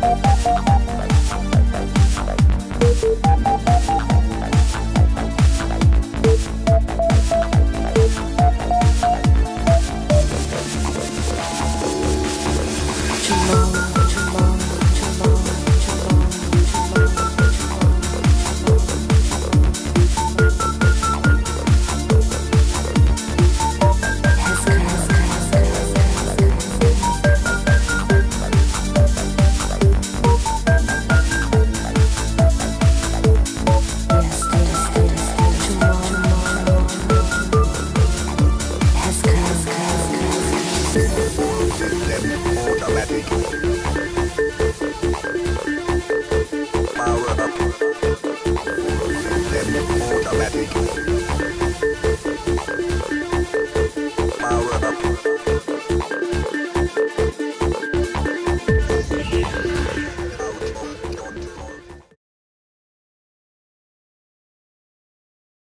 Power up. Automatic.